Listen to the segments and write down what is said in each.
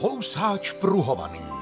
fousáč pruhovaný.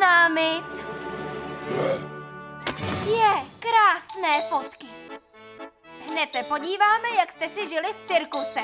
oznámit. Je, krásné fotky. Hned se podíváme, jak jste si žili v cirkuse.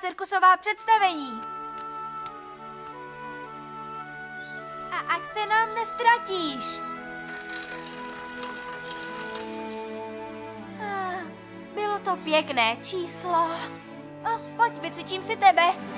cirkusová představení. A ať se nám nestratíš. Ah, bylo to pěkné číslo. Oh, pojď, vycvičím si tebe.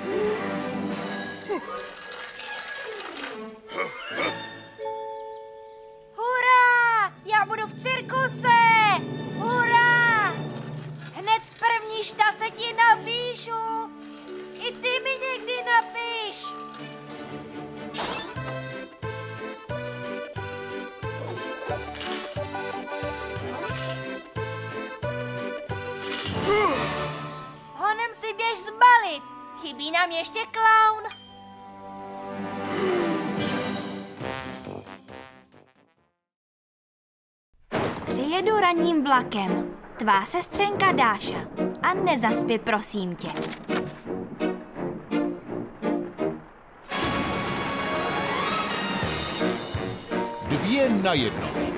sestřenka Dáša. A nezaspět, prosím tě. Dvě na jedno.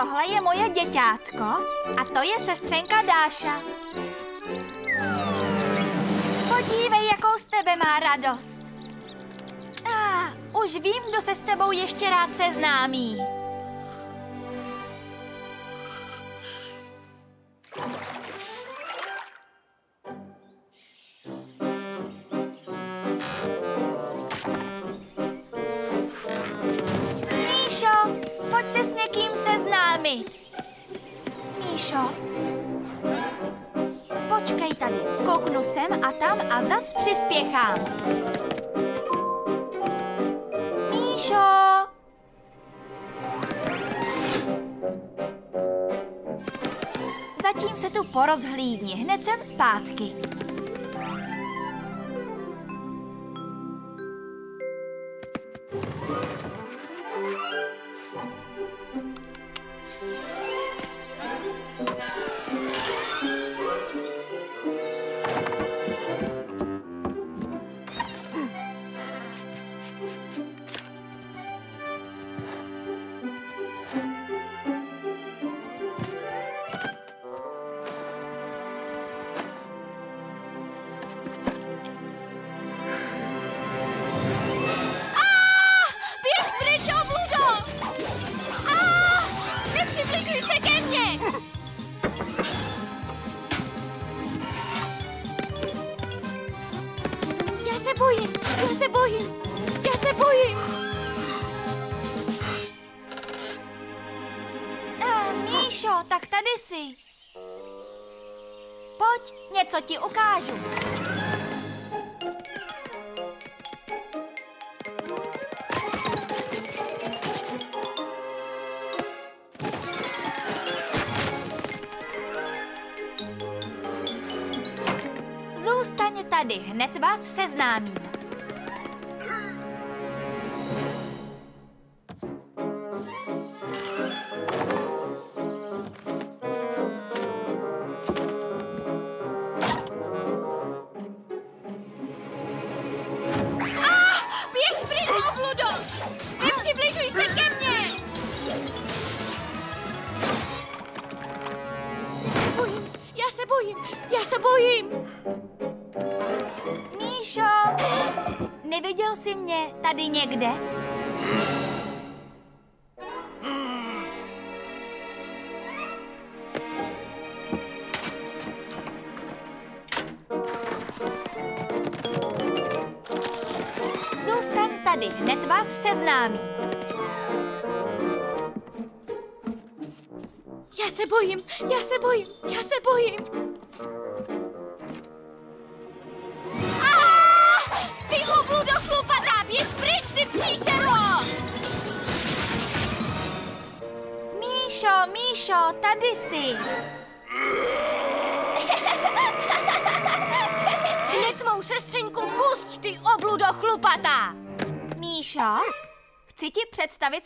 tohle je moje děťátko a to je sestřenka Dáša. Podívej, jakou z tebe má radost. A ah, už vím, kdo se s tebou ještě rád seznámí. rozhlídni, hned jsem zpátky.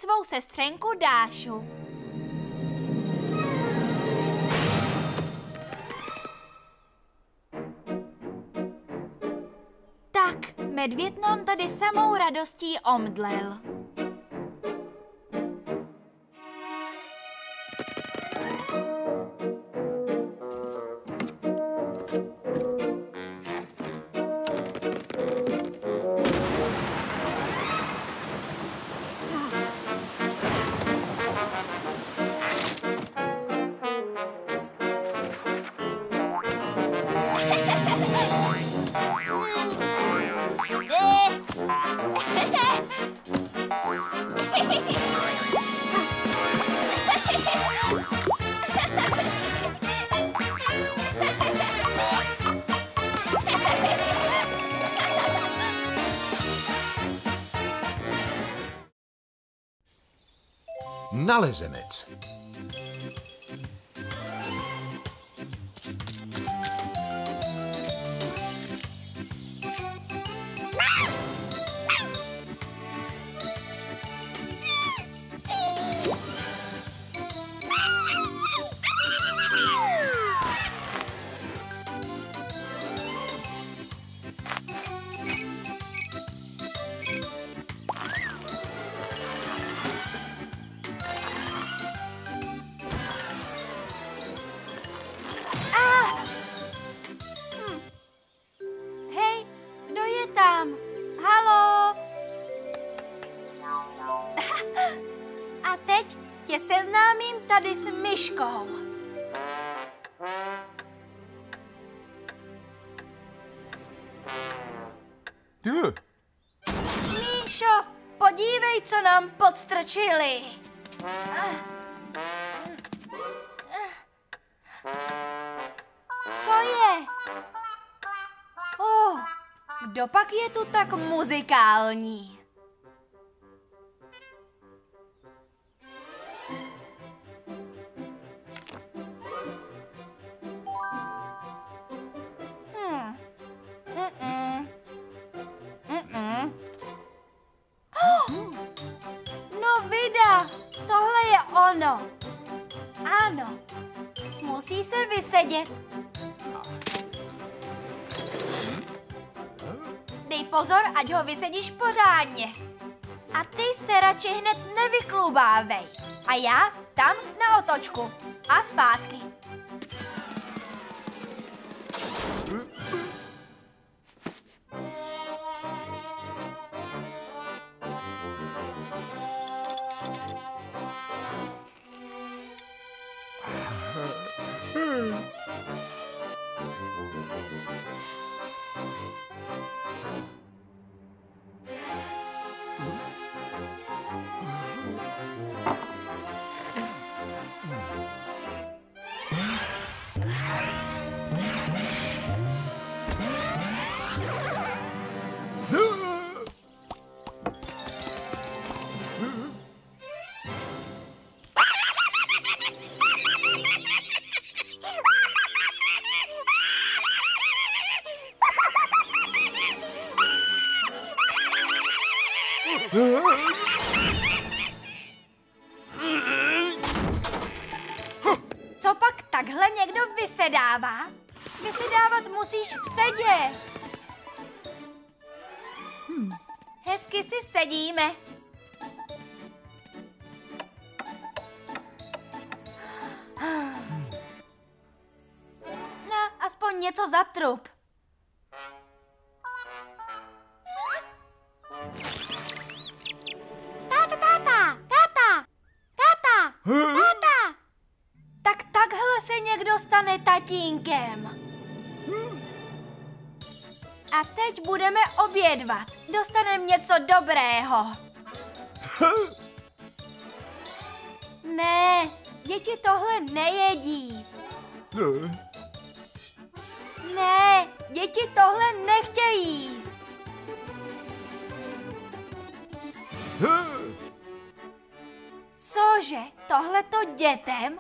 svou sestřenku Dášu. Tak, medvěd nám tady samou radostí omdlel. dollars in it. Kalni. Rocky. Vysedává? Vysedávat musíš v sedě. Něco dobrého. Ne, děti tohle nejedí. Ne, děti tohle nechtějí. Cože, tohle to dětem?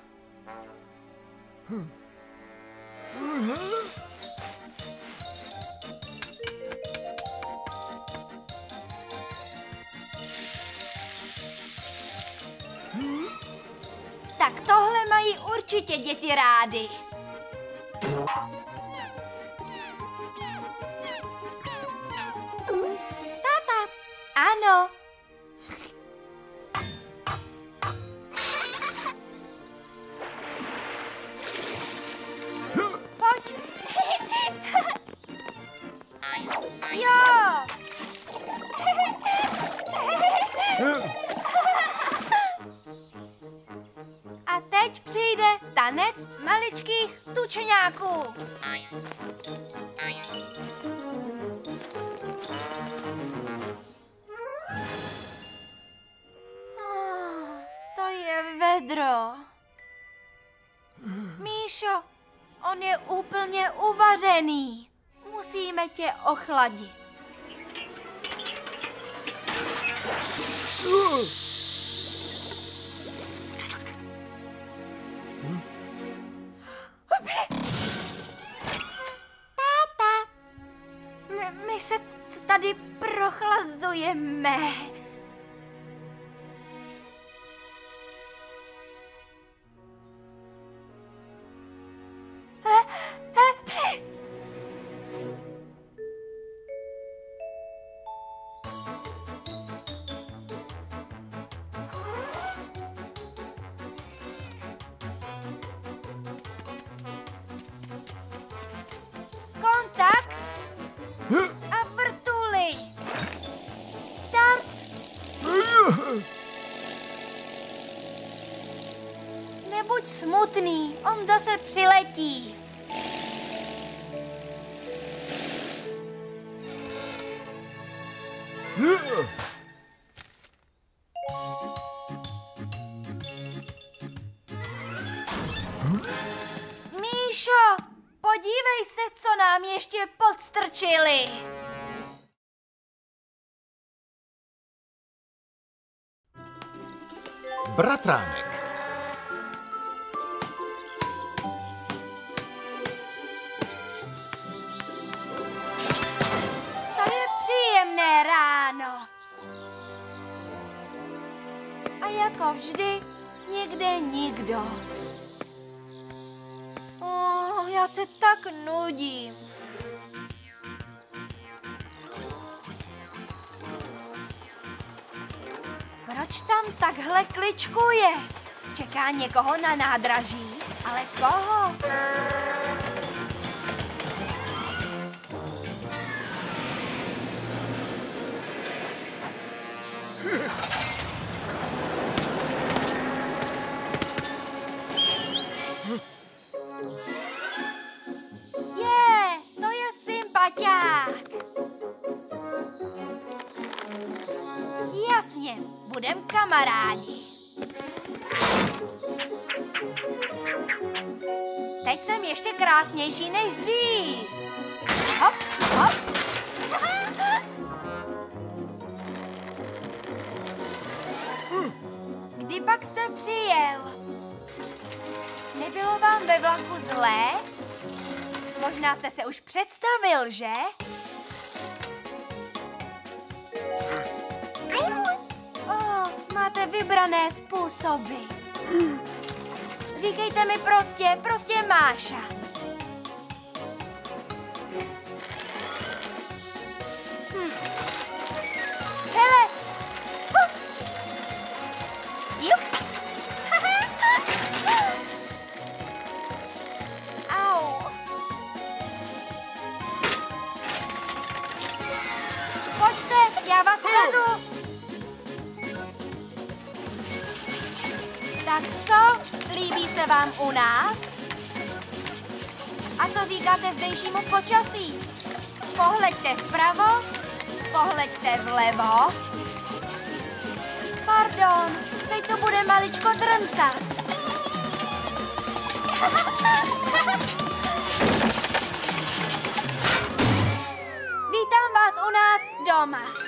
Tak tohle mají určitě děti rády. Táta, Ano. Ah, To je vedro. Míšo, on je úplně uvařený. Musíme tě ochladit. Přiletí. Někoho na nádraží? Ale koho? Pak jste přijel? Nebylo vám ve vlaku zlé? Možná jste se už představil, že? vybrané způsoby. Říkejte mi prostě, prostě Máša. Vám u nás? A co říkáte zdejšímu počasí? Pohleďte vpravo, pohleďte vlevo. Pardon, teď to bude maličko drncat. Vítám vás u nás doma.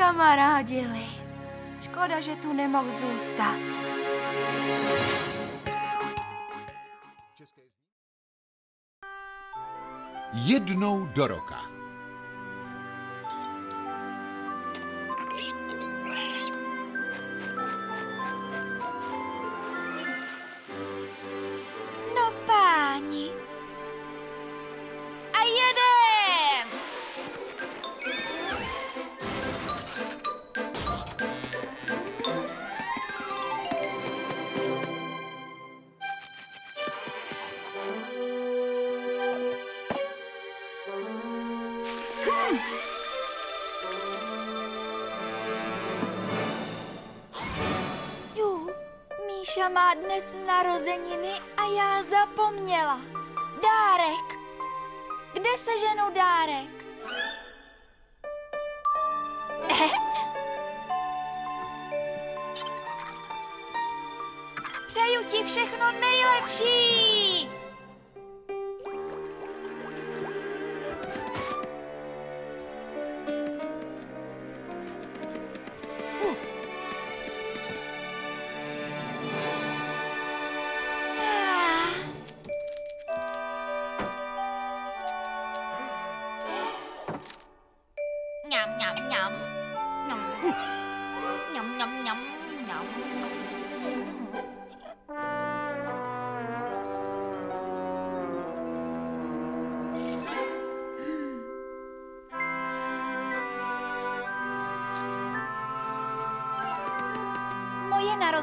Skamarádili. Škoda, že tu nemohl zůstat. Jednou do roka.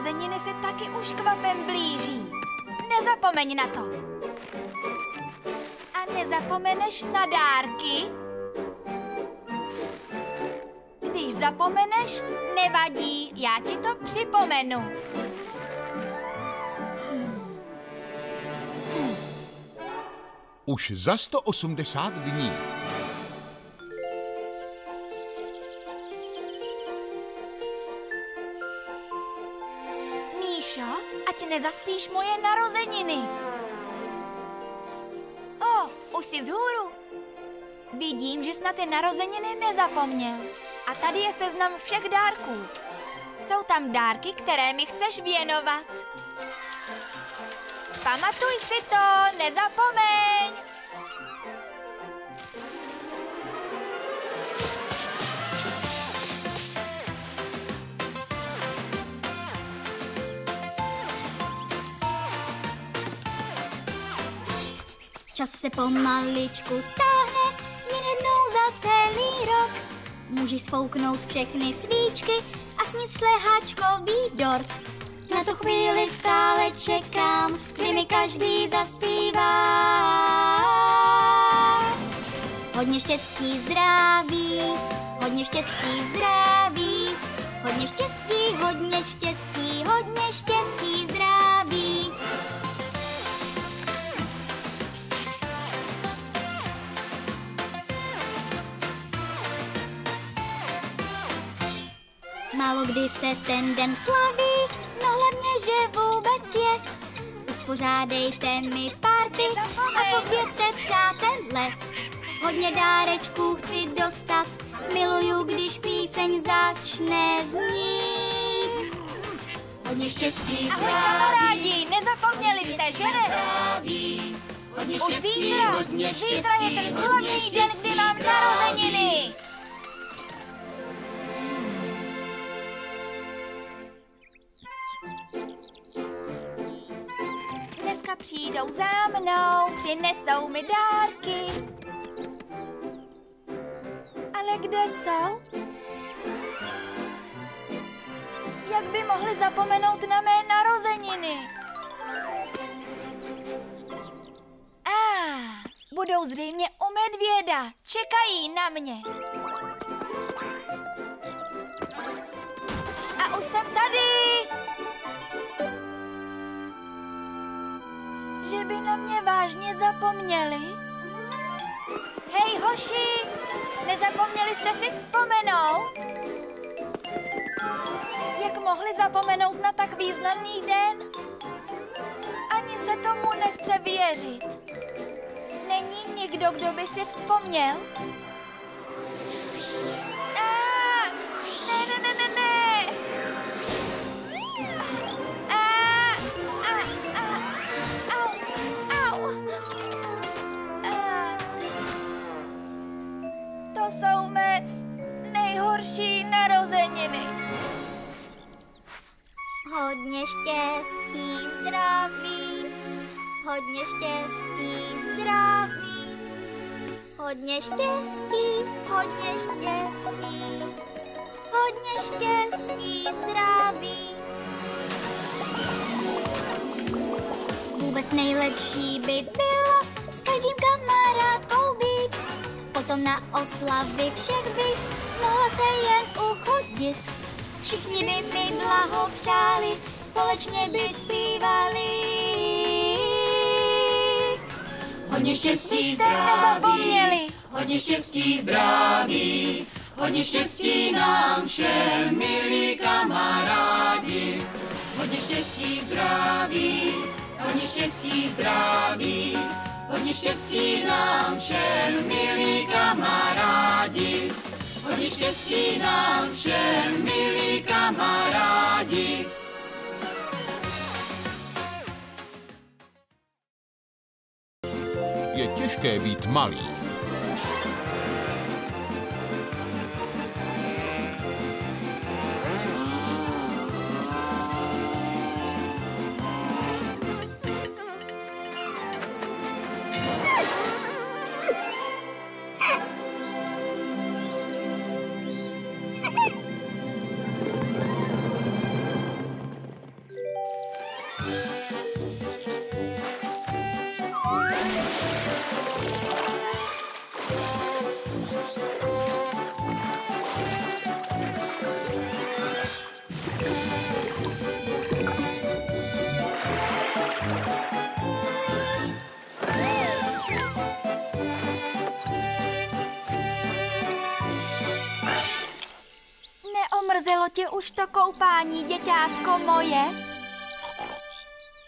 Narozeniny se taky už kvapem blíží. Nezapomeň na to. A nezapomeneš na dárky? Když zapomeneš, nevadí, já ti to připomenu. Už za 180 dní. Ať nezaspíš moje narozeniny. O, už jsi vzhůru. Vidím, že na ty narozeniny nezapomněl. A tady je seznam všech dárků. Jsou tam dárky, které mi chceš věnovat. Pamatuj si to, nezapomeň. Čas se pomaličku táhne, jen jednou za celý rok. Můžeš sfouknout všechny svíčky a snít šlehačkový dort. Na tu chvíli stále čekám, kdy mi každý zaspívá. Hodně štěstí, zdraví, hodně štěstí, zdraví, hodně štěstí, hodně štěstí, hodně štěstí, zdraví. Málo kdy se ten den slaví, no hlavně, že vůbec je. Uspořádejte mi párty a pozvěte přátele. Hodně dárečků chci dostat, miluju, když píseň začne znít. Hodně štěstí, Ahoj zdraví, kamarádi, nezapomněli jste, že ne? zdraví. Hodně Už štěstí, zítra, hodně zítra je ten štěstí, slavný hodně den, kdy mám štěstí, zdraví. narozeniny. Přijdou za mnou, přinesou mi dárky. Ale kde jsou? Jak by mohli zapomenout na mé narozeniny? A, budou zřejmě u medvěda. Čekají na mě. A už jsem tady. Že by na mě vážně zapomněli? Hej, hoši, nezapomněli jste si vzpomenout? Jak mohli zapomenout na tak významný den? Ani se tomu nechce věřit. Není nikdo, kdo by si vzpomněl? Jsou mé nejhorší narozeniny. Hodně štěstí, zdraví, hodně štěstí, zdraví, hodně štěstí, hodně štěstí, hodně štěstí, zdraví. Vůbec nejlepší by bylo s každým kamarádkou potom na oslavy všech bych mohla se jen uchodit. Všichni by mi blahopřáli, společně by zpívali. Hodně štěstí, nezapomněli. hodně štěstí, zdraví, hodně štěstí nám všem, milí kamarádi. Hodně štěstí, zdraví, hodně štěstí, zdraví, hodně štěstí nám všem, milí kamarádi. Hodně štěstí nám všem, milí kamarádi. Je těžké být malý. Neomrzelo tě už to koupání, děťátko moje?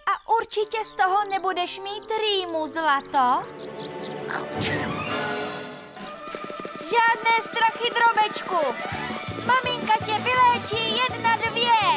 A určitě z toho nebudeš mít rýmu, zlato? Žádné strachy, drobečku! Maminka tě vyléčí jedna, dvě!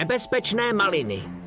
Nebezpečné maliny.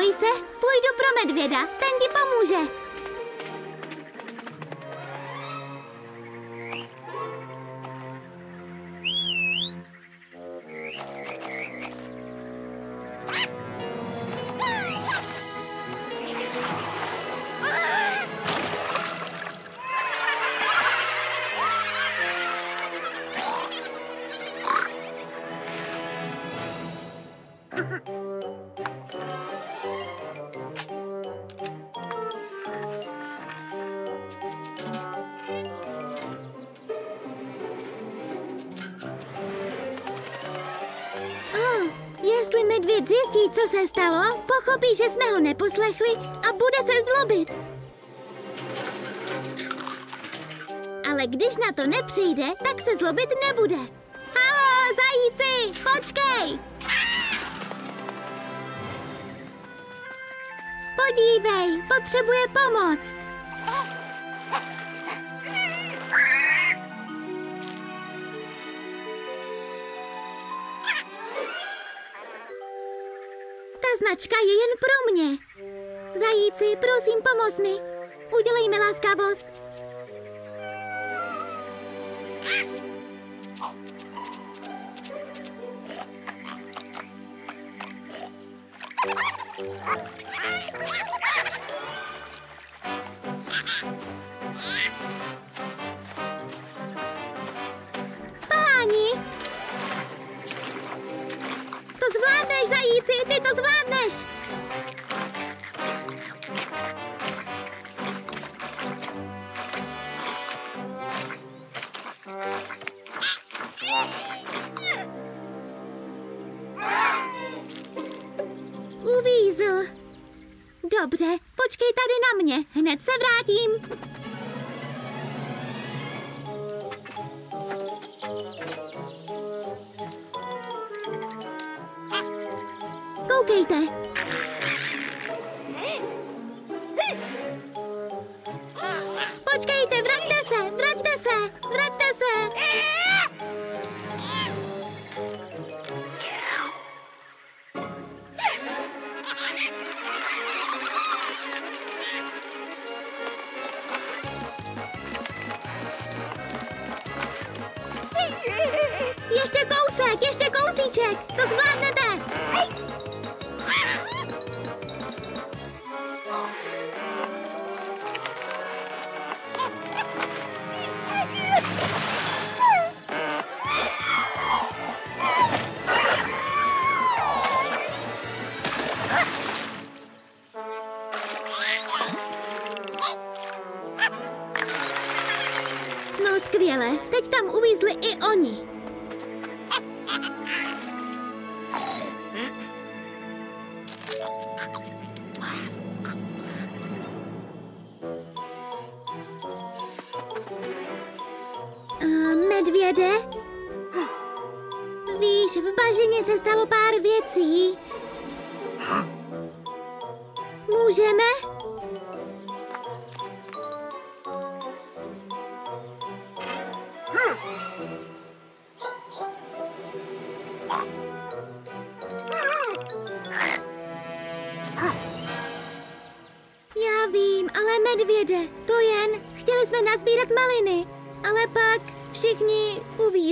Neboj se, půjdu pro medvěda, ten ti pomůže. Že jsme ho neposlechli a bude se zlobit. Ale když na to nepřijde, tak se zlobit nebude. Halo, zajíci, počkej! Podívej, potřebuje pomoc. Značka je jen pro mě. Zajíci, prosím, pomoz mi. Udělej mi laskavost.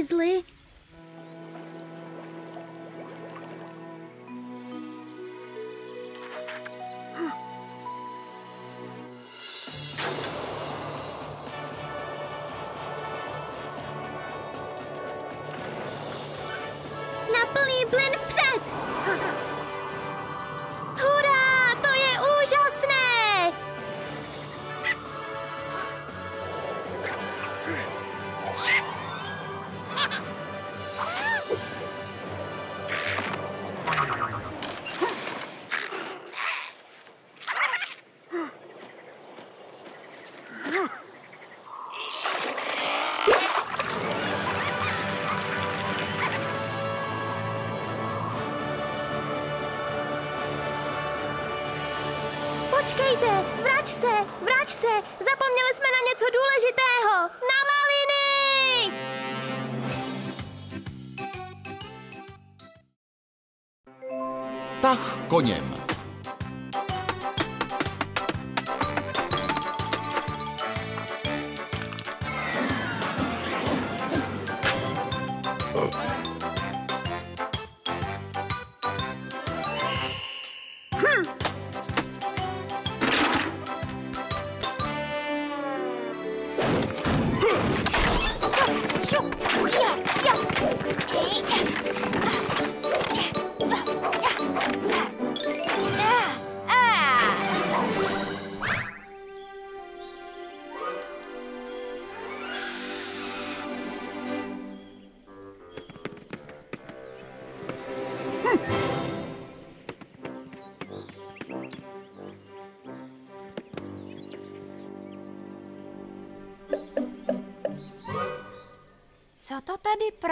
Weasley? zur Dose.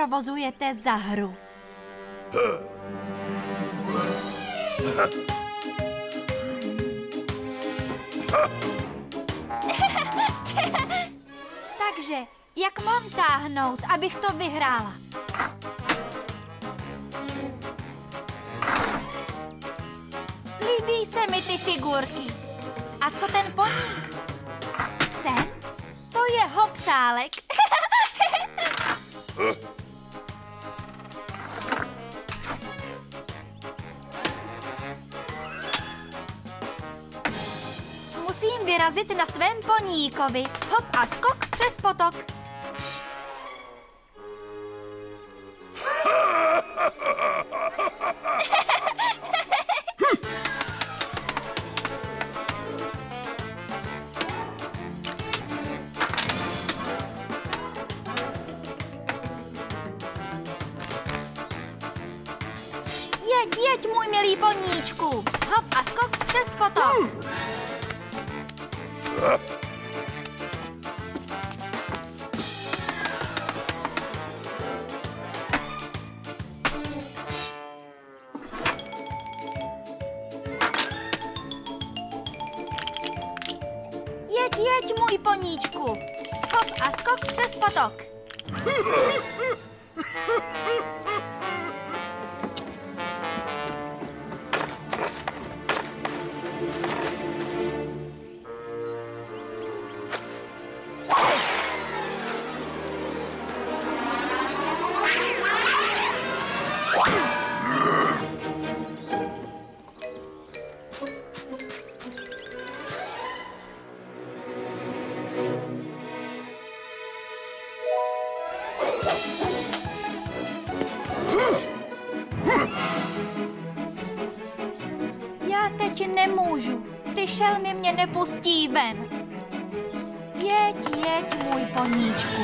provozujete za hru. Takže, jak mám táhnout, abych to vyhrála? Líbí se mi ty figurky. A co ten poník? Sen? To je hopsálek. na svém poníkovi. Hop a skok přes potok. Já teď nemůžu. Ty šelmy mě nepustí ven. Jeď, jeď, můj poníčku.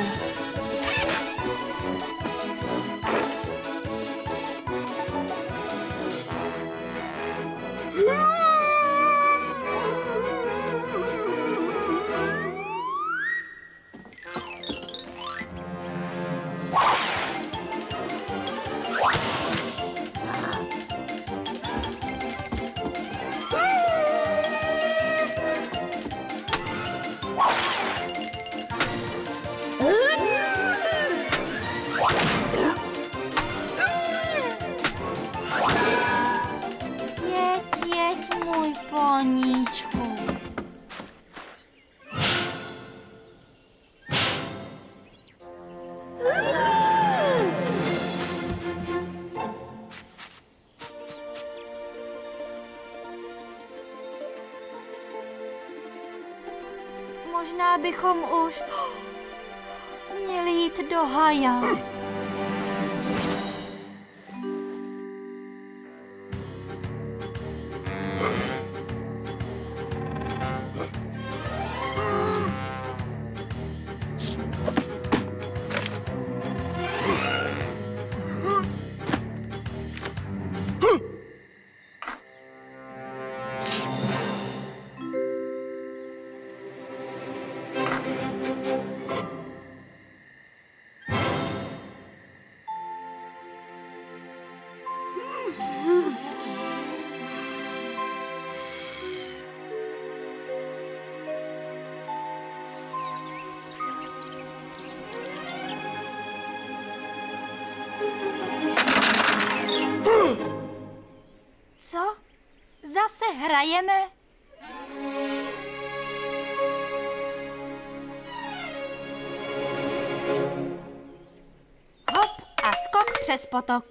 Potok.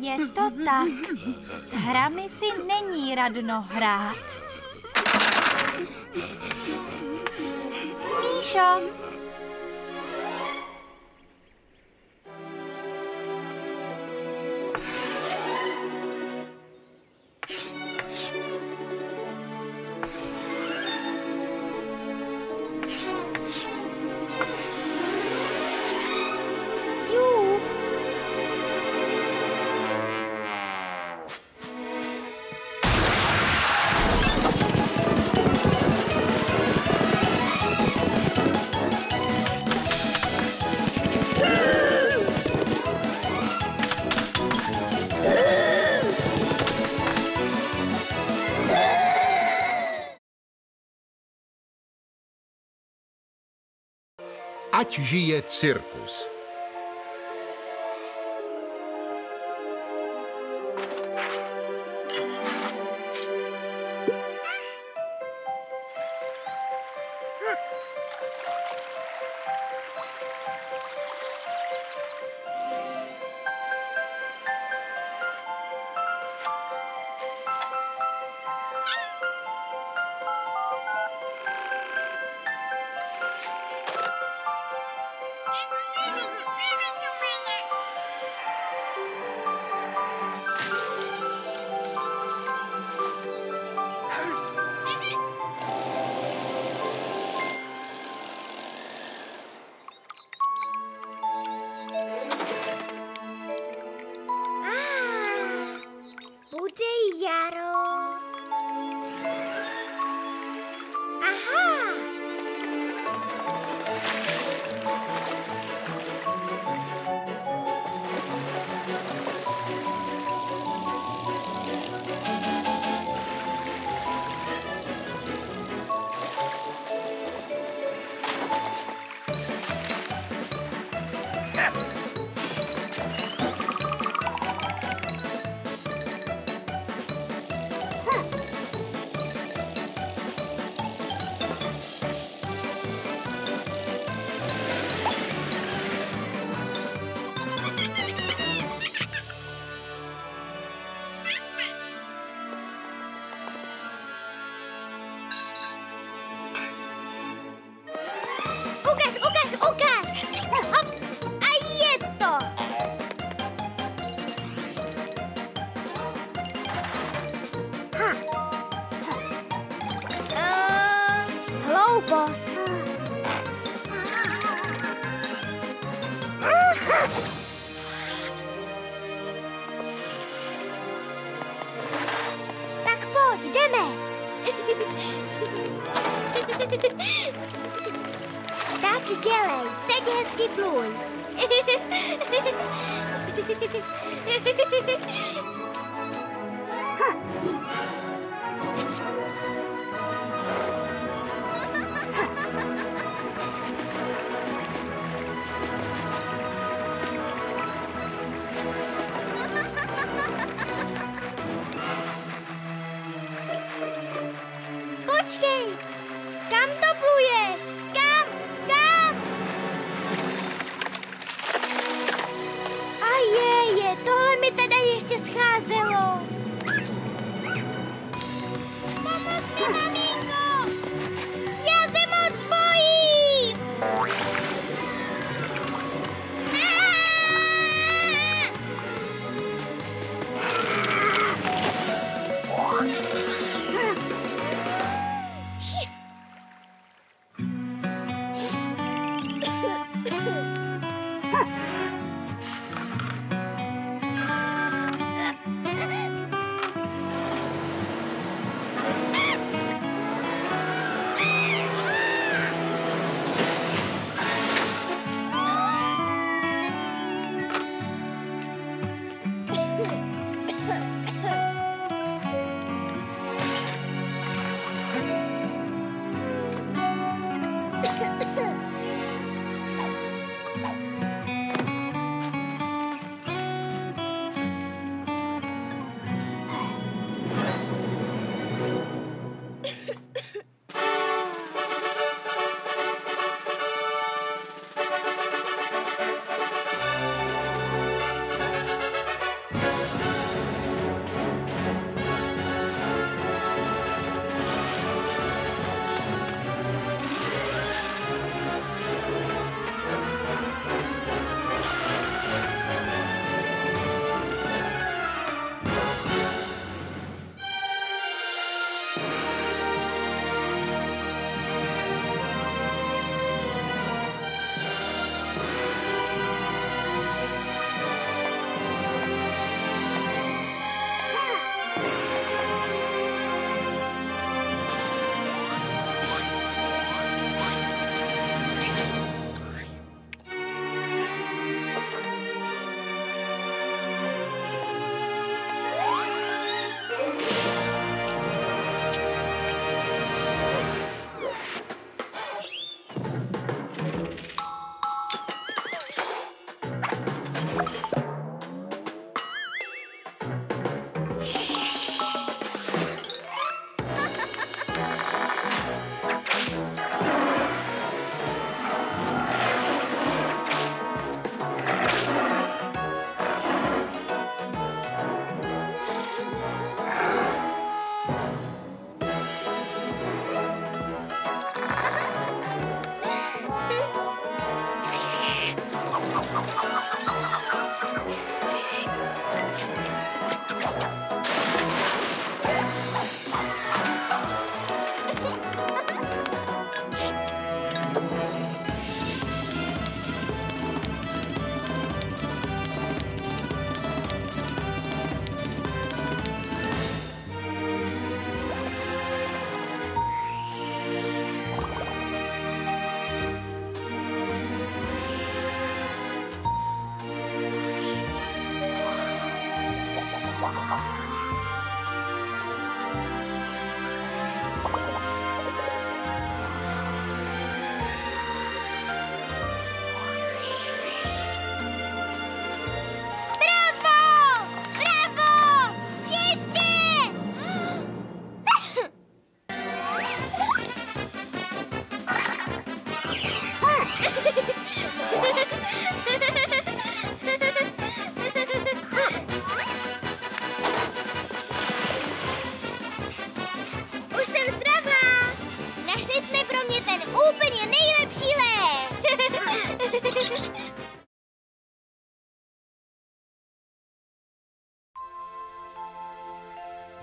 Je to tak. S hrami si není radno hrát. Míšo, žije cirkus.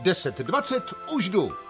10.20 už jdu.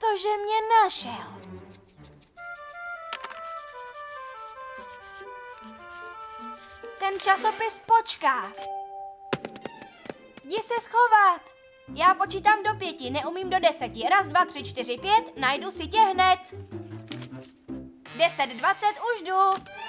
To, že mě našel? Ten časopis počká. Jdi se schovat. Já počítám do pěti, neumím do deseti. Raz, dva, tři, čtyři, pět, najdu si tě hned. Deset, dvacet, už jdu.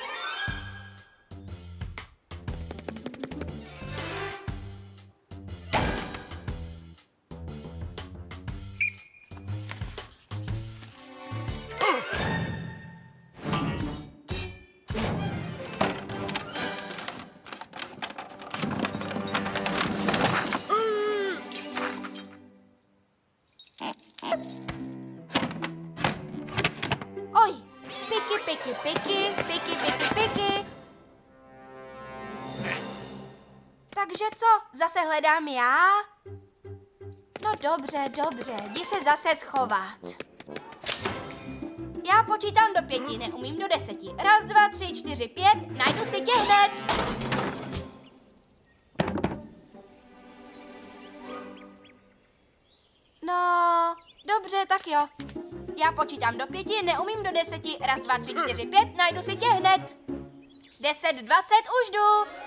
Hledám já? No dobře, dobře, jdi se zase schovat. Já počítám do pěti, neumím do deseti. Raz, dva, tři, čtyři, pět, najdu si tě hned. No, dobře, tak jo. Já počítám do pěti, neumím do deseti. Raz, dva, tři, čtyři, pět, najdu si tě hned. Deset, dvacet, už jdu.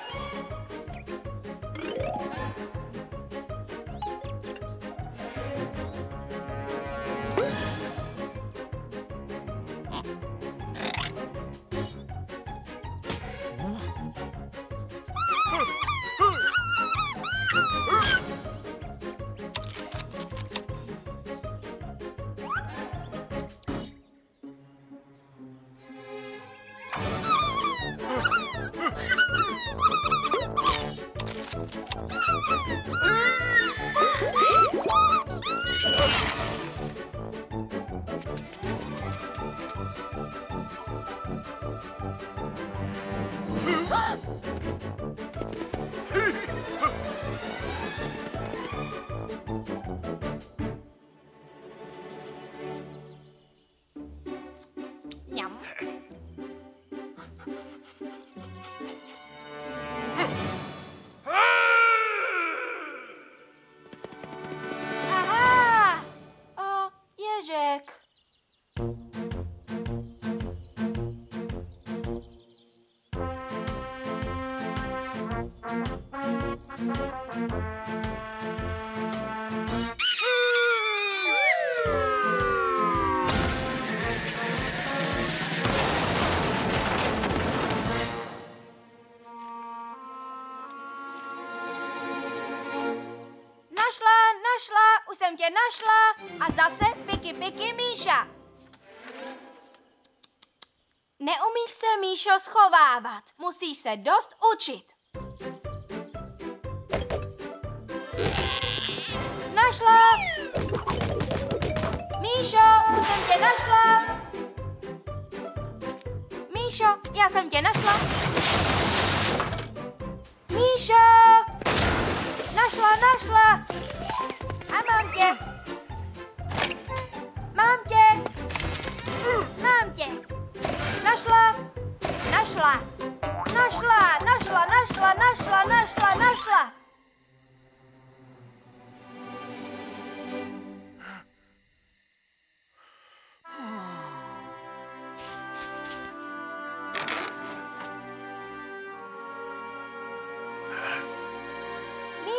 Se dost učit.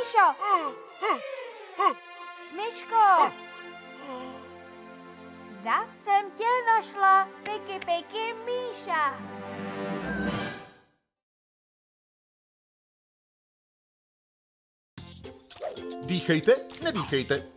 Míšo! Myško! Zas jsem tě našla, piky piky Míša. Dýchejte, nedýchejte.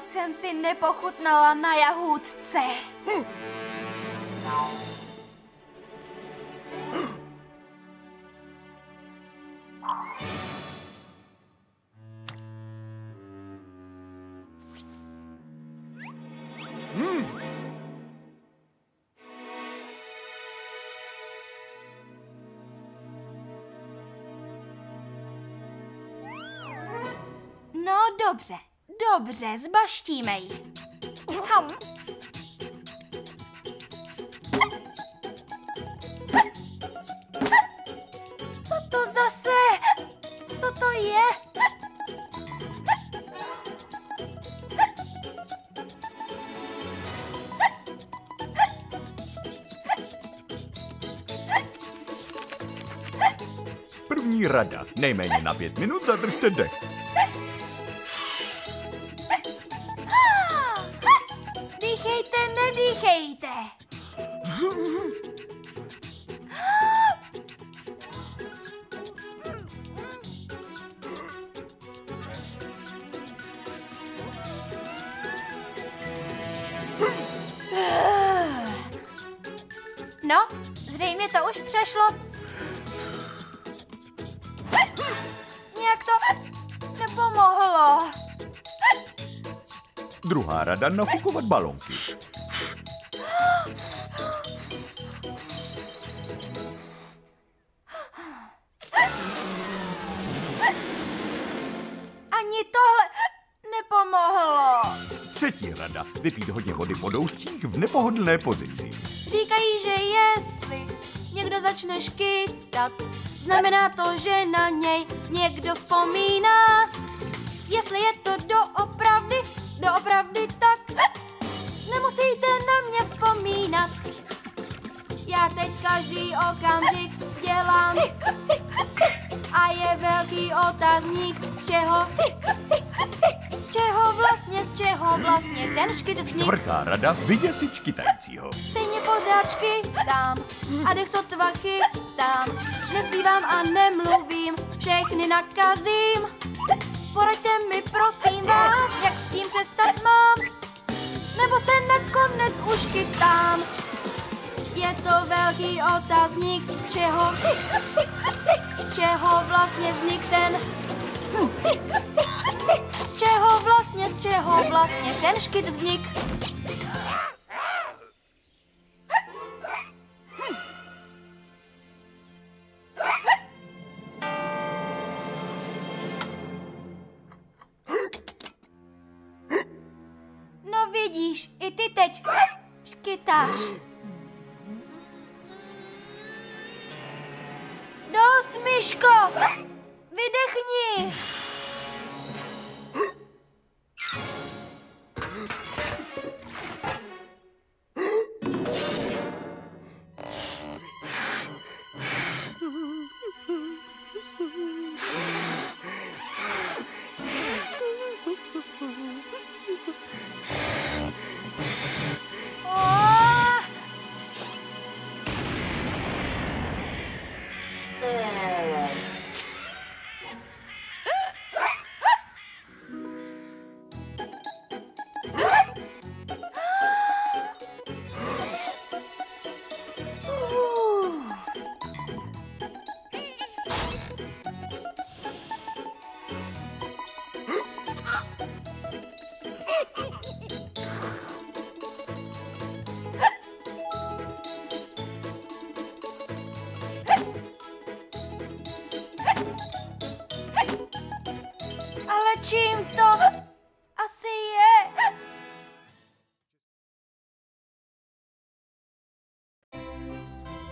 Jsem si nepochutnala na jahůdce. Dobře, zbaštíme ji. Ham. Co to zase? Co to je? První rada. Nejméně na pět minut zadržte dech. Balonky. Ani tohle nepomohlo. Třetí rada. Vypít hodně vody po doušcích v nepohodlné pozici. Říkají, že jestli někdo začne škytat, znamená to, že na něj někdo vzpomíná. Jestli je to doopravdy, doopravdy tak, nemusíte na mě vzpomínat. Já teď každý okamžik dělám a je velký otazník, z čeho, z čeho vlastně, z čeho vlastně ten škyt vznik? Čtvrtá rada vyděsit škytajícího. Stejně pořád tam a dech sotva chytám. Nezbývám a nemluvím, všechny nakazím. Poraďte mi prosím vás, jak s tím přestat mám. Nebo se nakonec už chytám. Je to velký otazník, z čeho, z čeho vlastně vznik ten, z čeho vlastně, z čeho vlastně ten škyt vznik. Teď škytáš. Dost, Myško! Vydechni!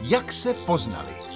Jak se poznali?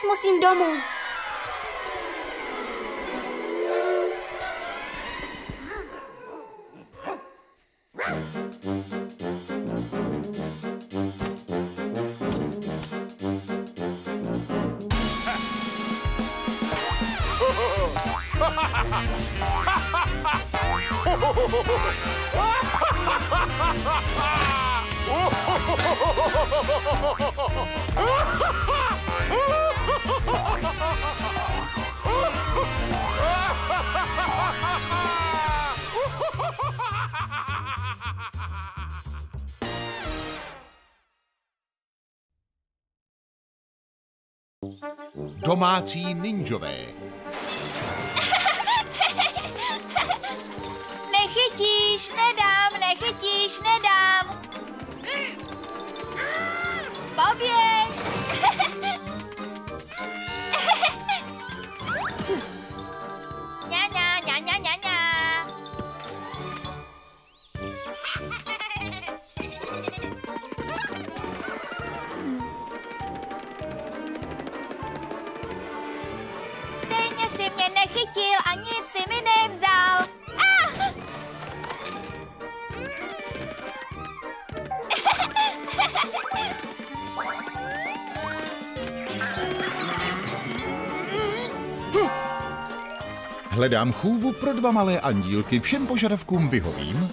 už musím domů. T Ninja there. Hledám chůvu pro dva malé andílky, všem požadavkům vyhovím.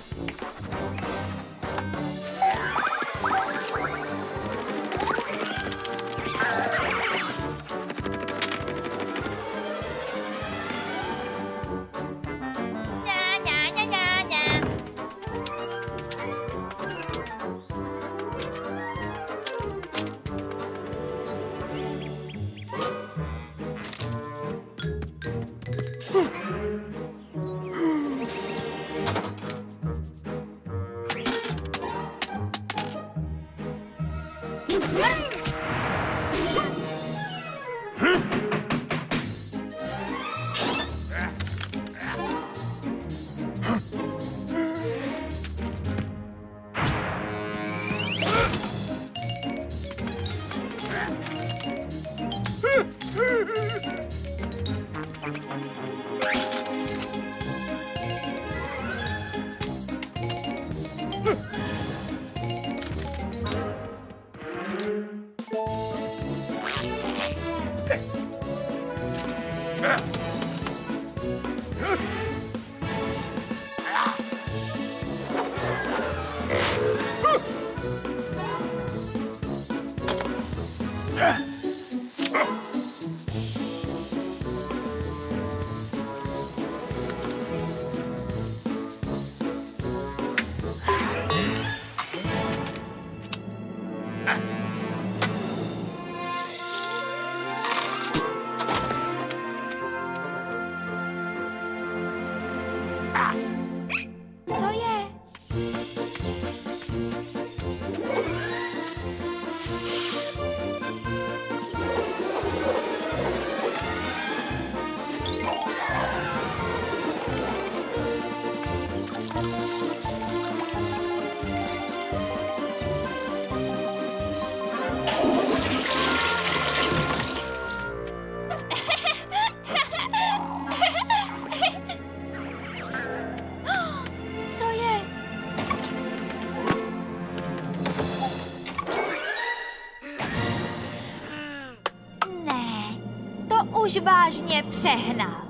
Vážně přehnal.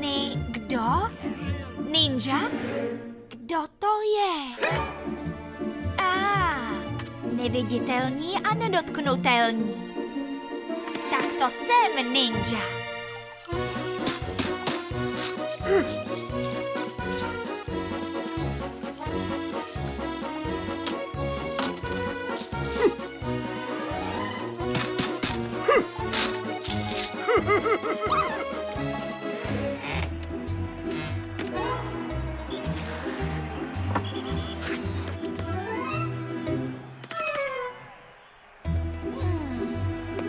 Ni kdo? Ninja? Kdo to je? A, neviditelní a nedotknutelní. Tak to jsem ninja.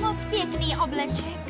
Moc pěkný obleček.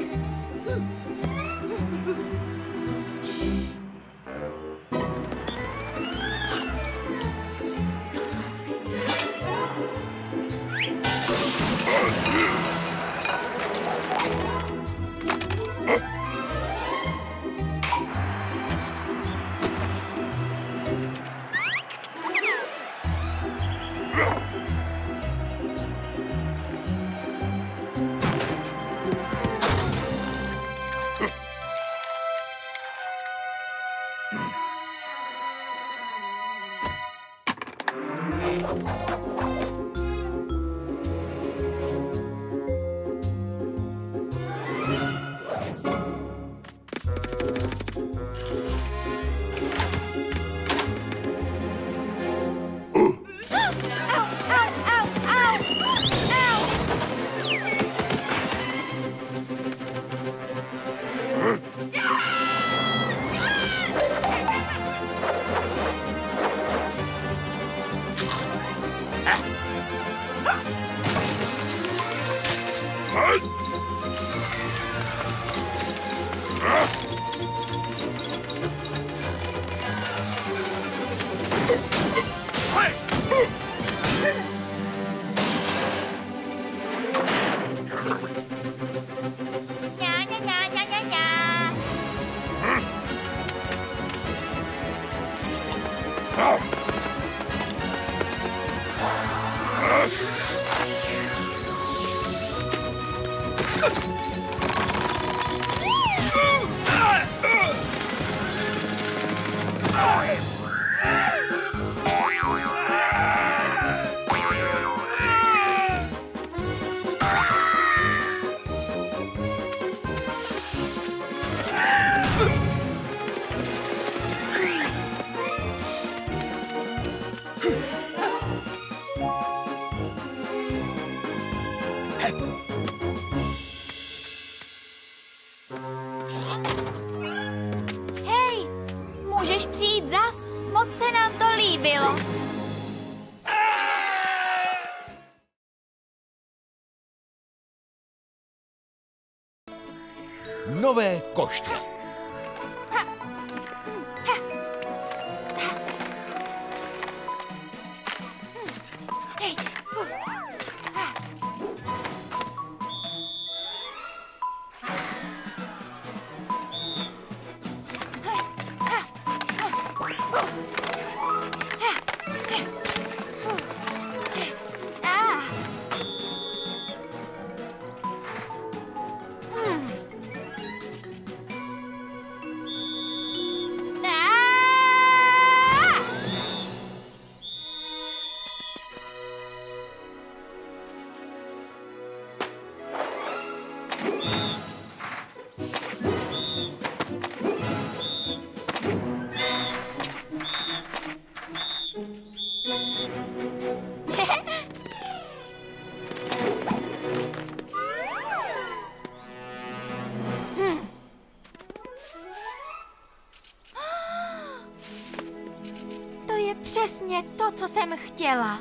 Co jsem chtěla.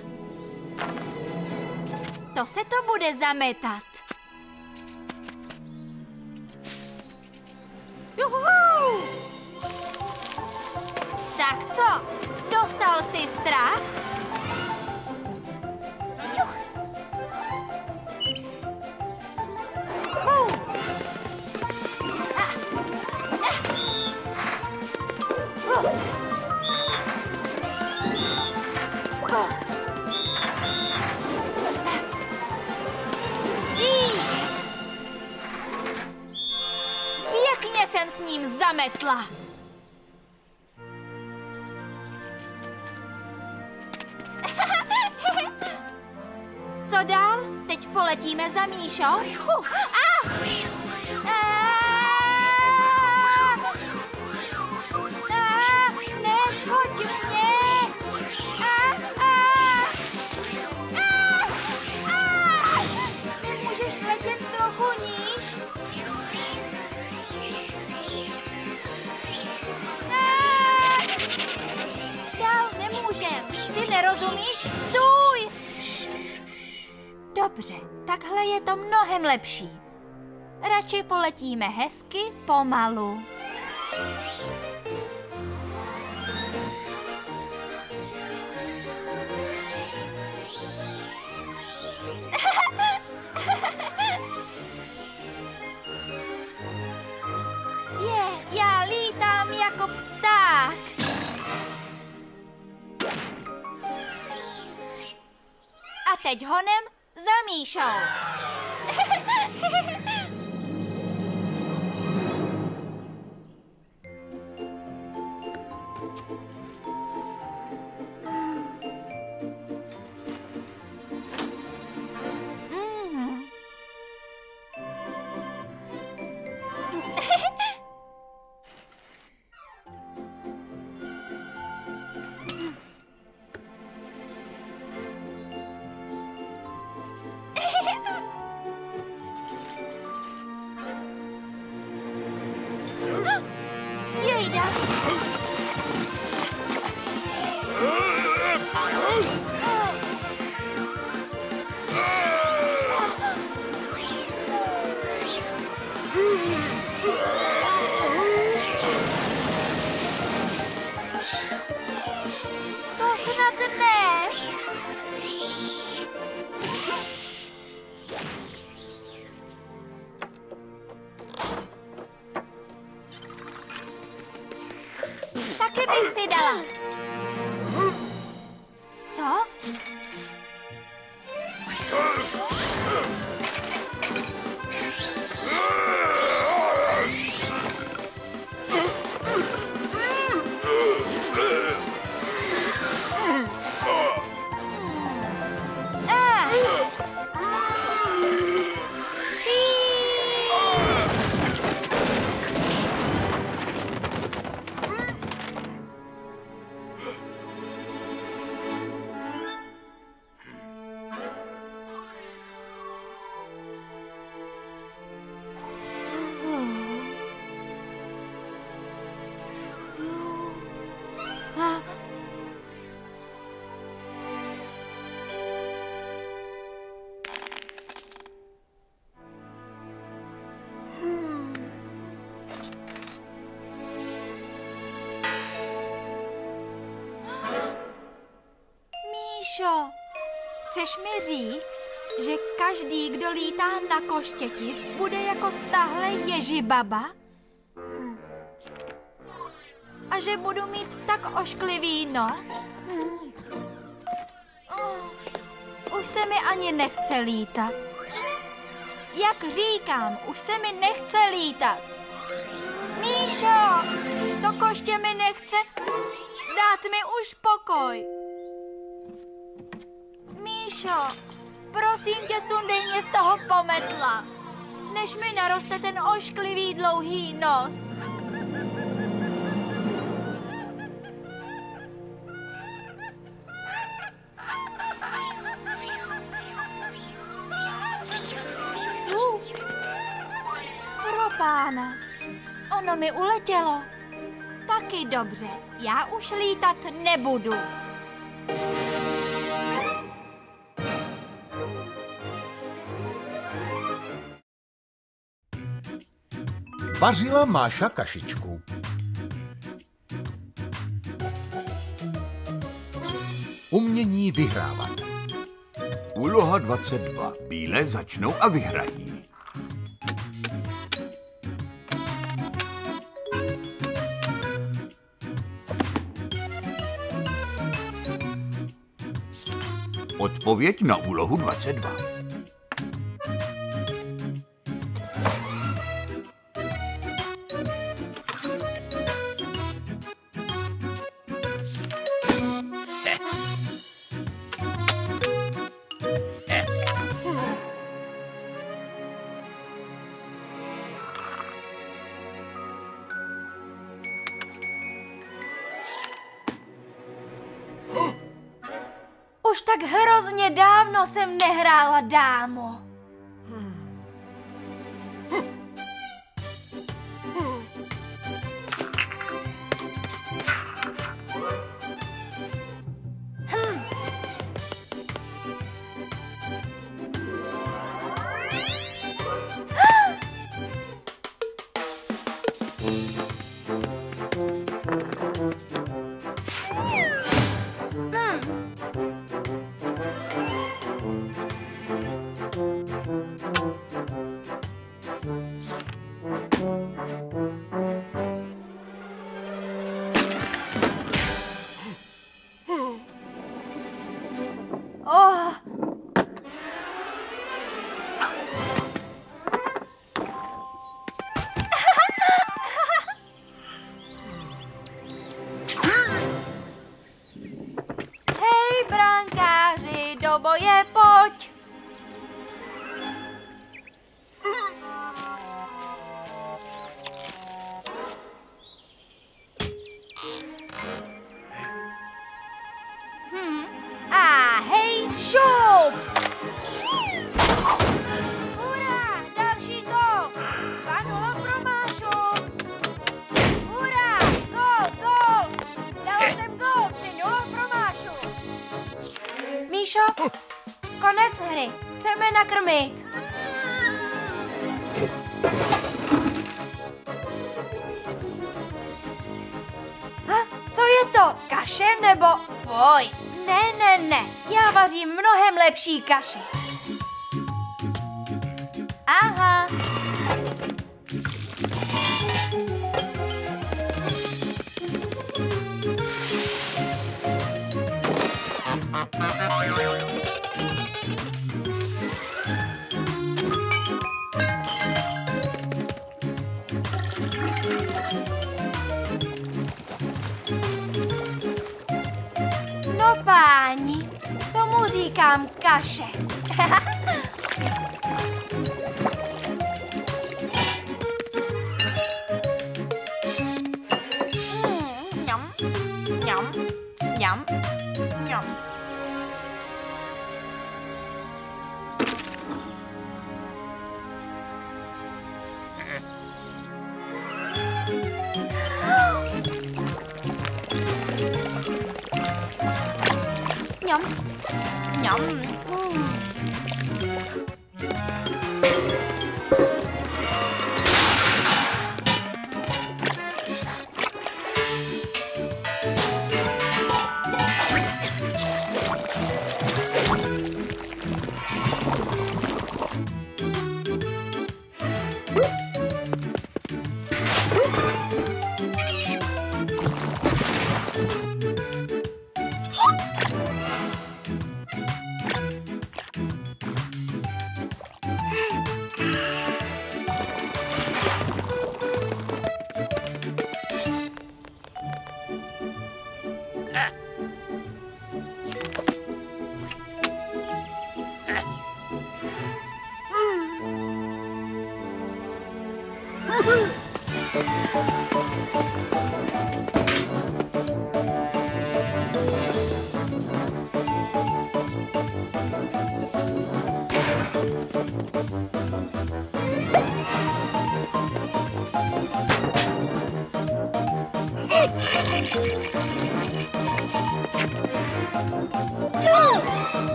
To se to bude zametat. Lepší. Radši poletíme hezky pomalu. Chceš mi říct, že každý, kdo lítá na koštěti, bude jako tahle ježibaba? Hm. A že budu mít tak ošklivý nos? Hm. Oh, už se mi ani nechce lítat. Jak říkám, už se mi nechce lítat. Míšo, to koště mi nechce dát mi už pokoj. Ano, prosím tě, sundej mě z toho pometla, než mi naroste ten ošklivý dlouhý nos. Pána, ono mi uletělo. Taky dobře, já už lítat nebudu. Vařila Máša kašičku. Umění vyhrávat. Úloha 22. Bílé začnou a vyhrají. Odpověď na úlohu 22. nakrmit. Ha, co je to? Kaše nebo... Foj. Ne, ne, ne. Já vařím mnohem lepší kaši. Aha. No říkám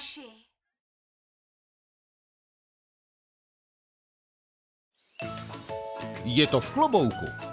zavařila kaši. Je to v klobouku.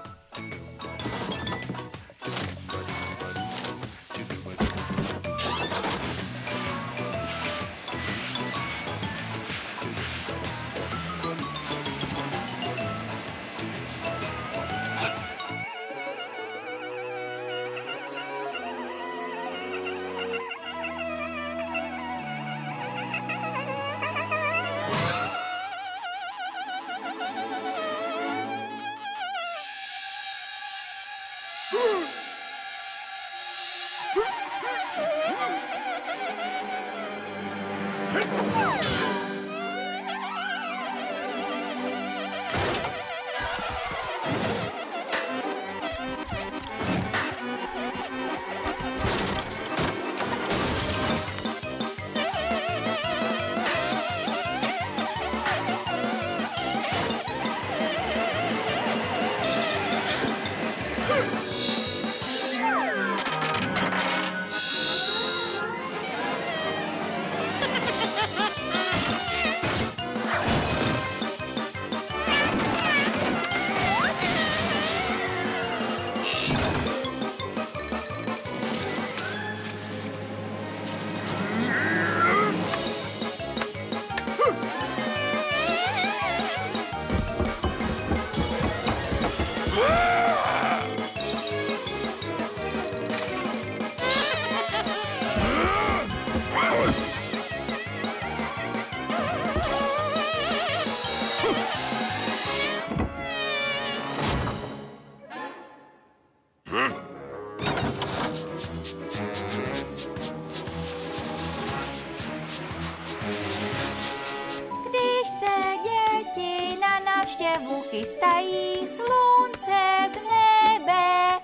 Chystají, slunce z nebe.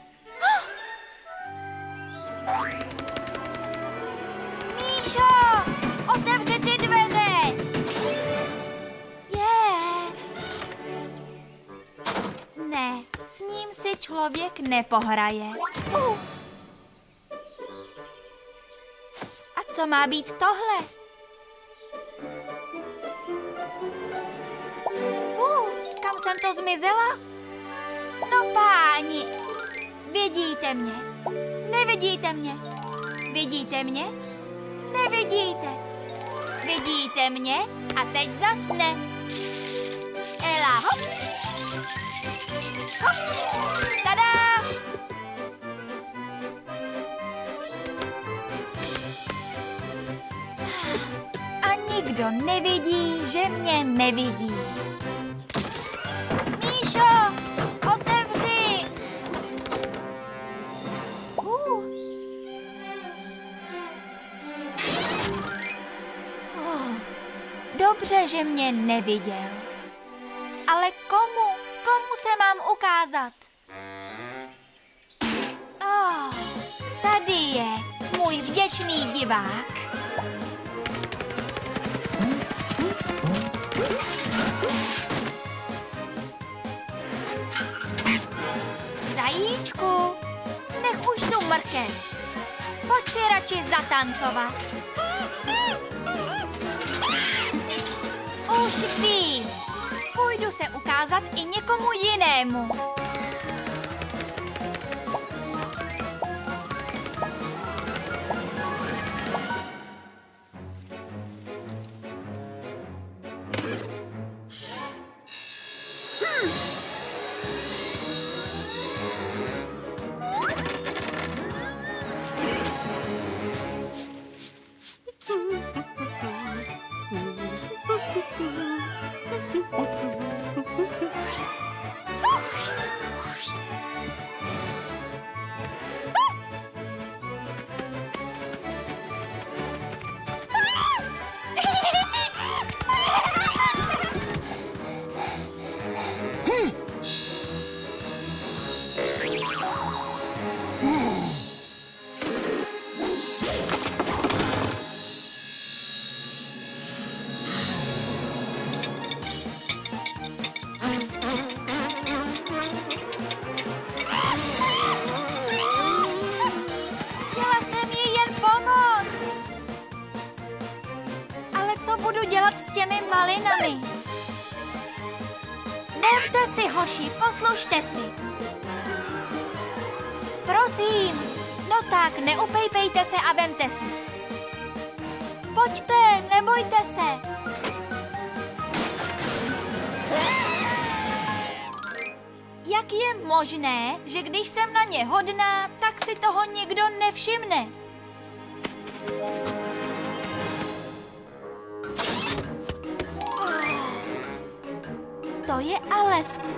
Míšo, otevři ty dveře! Je. Ne, s ním si člověk nepohraje. Uh. A co má být tohle? To zmizela? No páni, vidíte mě, nevidíte mě, vidíte mě, nevidíte, vidíte mě a teď zasne. Ela, hop, hop, tada! A nikdo nevidí, že mě nevidí. dobře, že mě neviděl. Ale komu, komu se mám ukázat? Oh, tady je můj vděčný divák. Zajíčku, nech už tu mrkem. Pojď si radši zatancovat. všichni. Půjdu se ukázat i někomu jinému.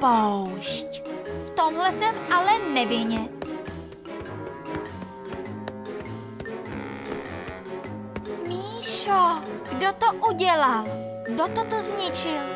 poušť. V tomhle jsem ale nevině. Míšo, kdo to udělal? Kdo to zničil?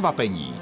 překvapení.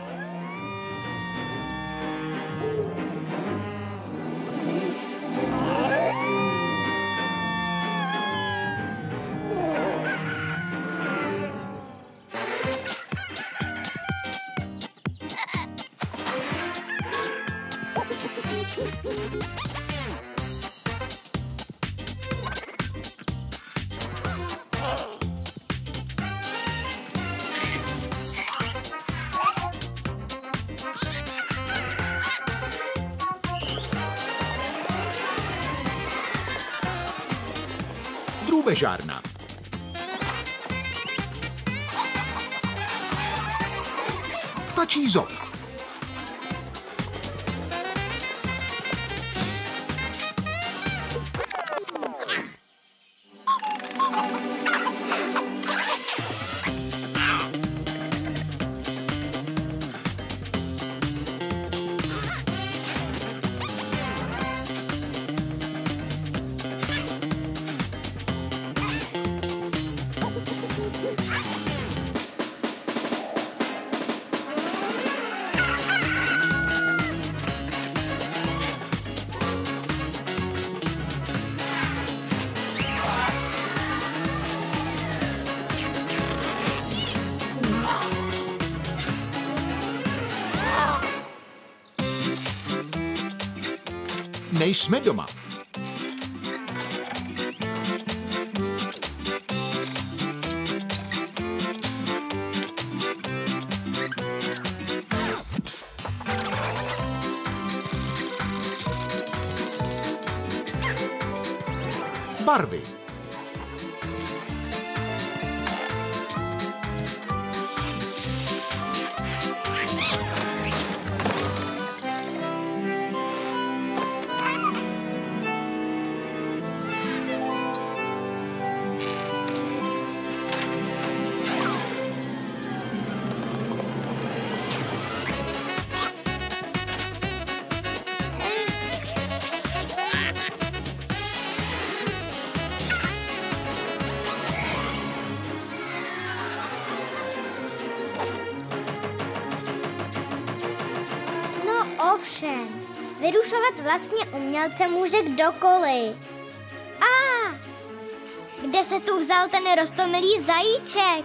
jsme doma. Barvy. Vlastně umělce může kdokoliv. A kde se tu vzal ten rostomilý zajíček?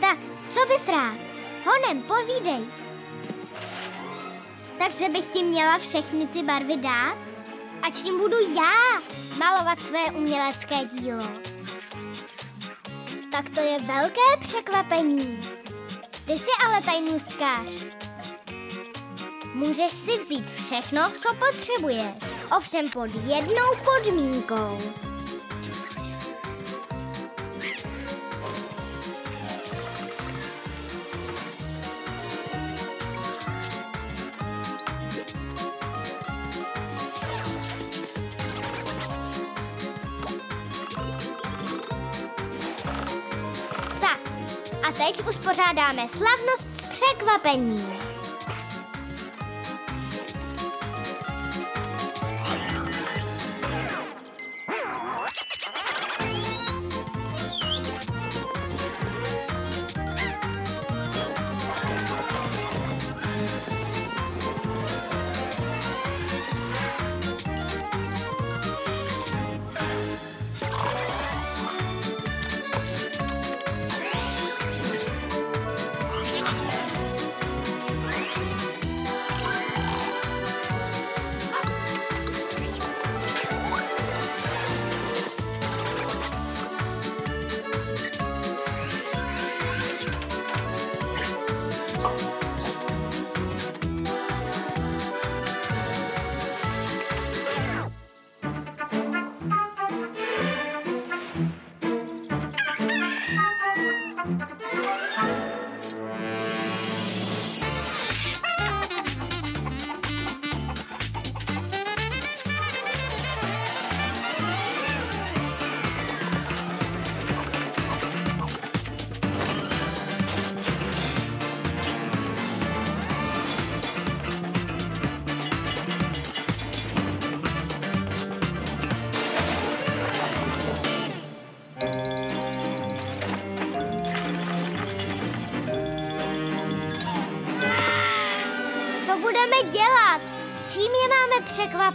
Tak, co bys rád? Honem, povídej. Takže bych ti měla všechny ty barvy dát? A čím budu já malovat své umělecké dílo? Tak to je velké překvapení. Ty jsi ale tajnůstkář. Můžeš si vzít všechno, co potřebuješ, ovšem pod jednou podmínkou. Tak, a teď uspořádáme slavnost s překvapením.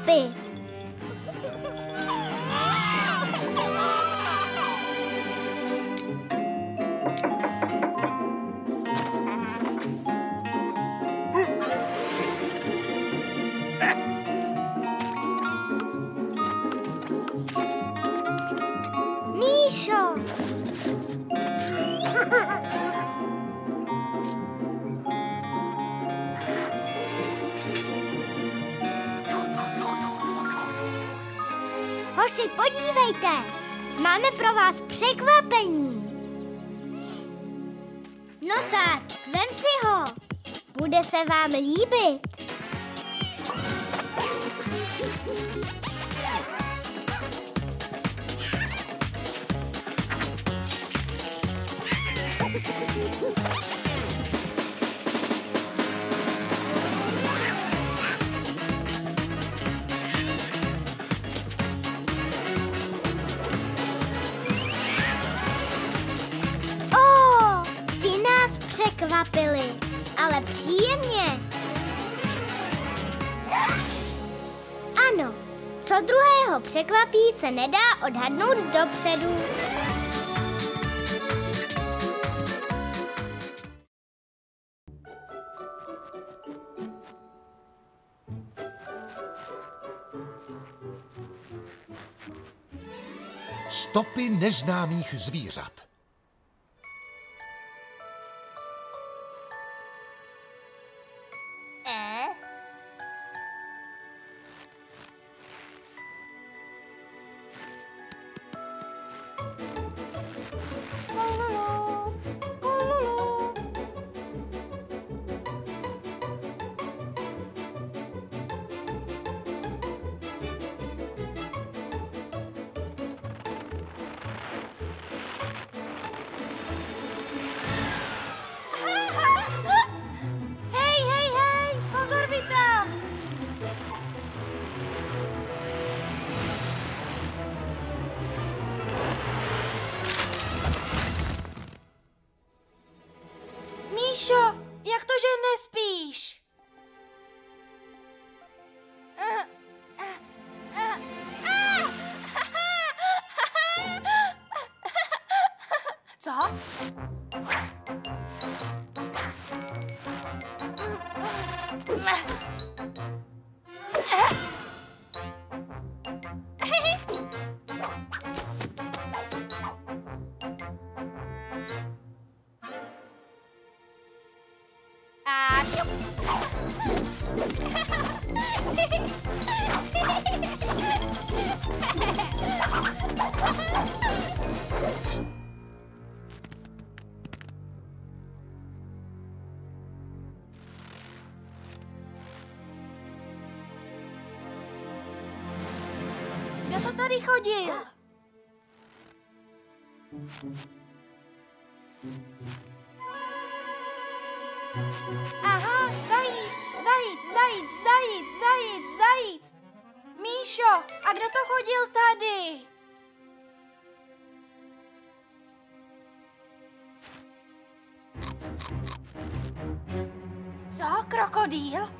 P. překvapí, se nedá odhadnout dopředu. Stopy neznámých zvířat. zloděje. Aha, zajíc, zajíc, zajíc, zajíc, zajíc, zajíc. Míšo, a kdo to chodil tady? Co, krokodýl?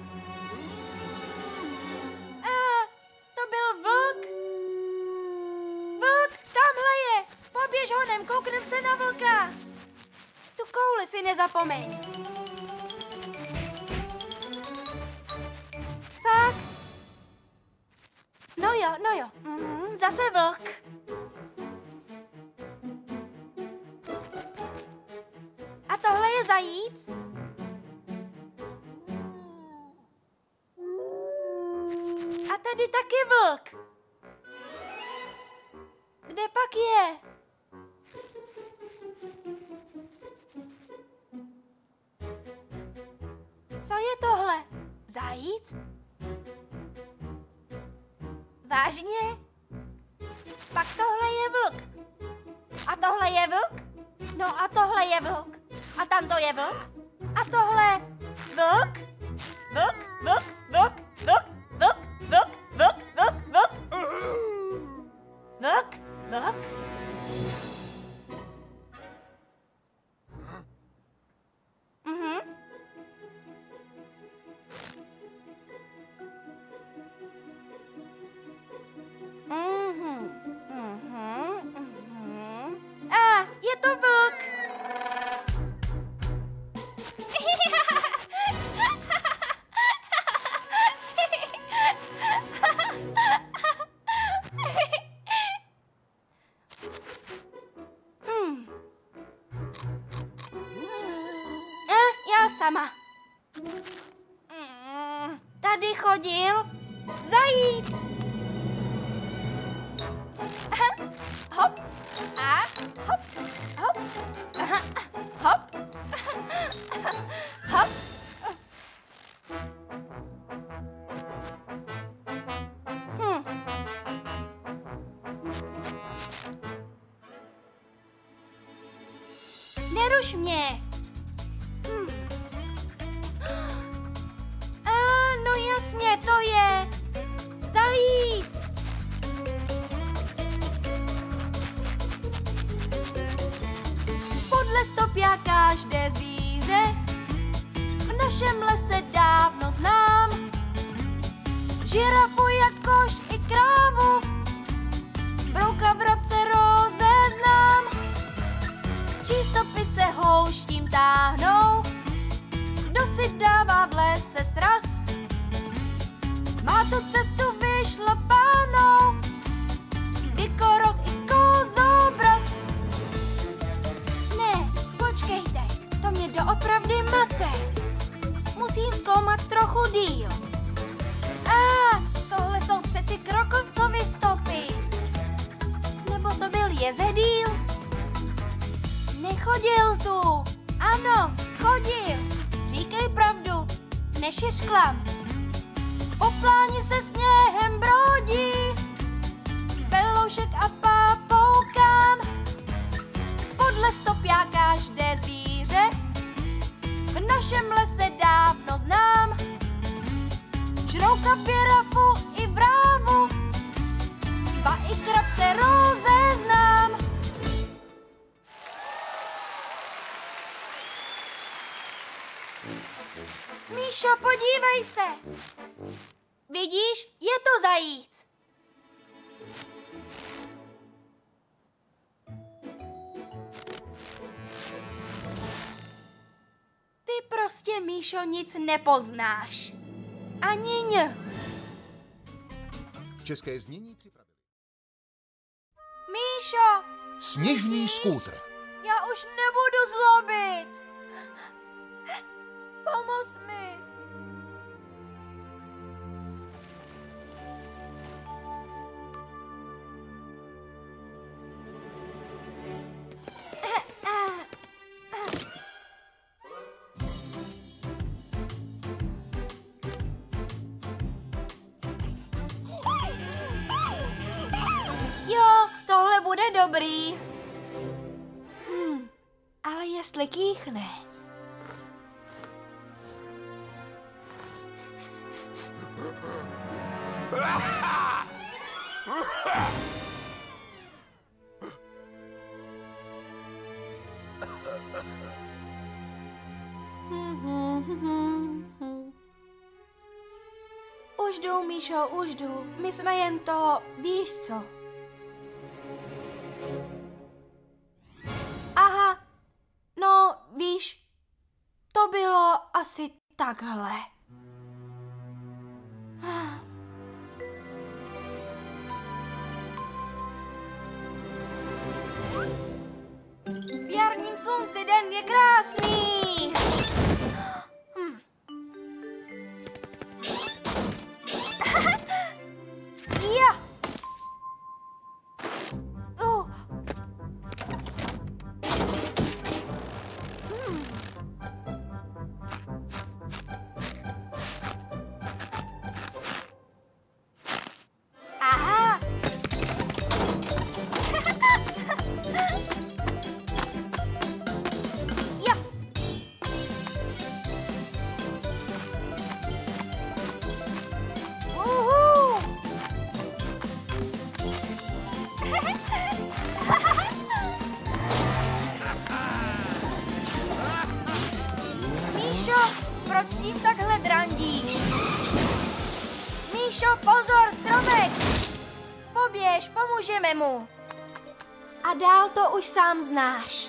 Inês Apomeni. Míšo, nic nepoznáš. Aniň. České znění připravili. Míšo! Sněžný skútr. Já už nebudu zlobit. Pomoz mi. Jestli kýchne... Už jdu, Míšo, už jdu. My jsme jen to, víš co. bylo asi takhle. V jarním slunci den je krásný. Dál to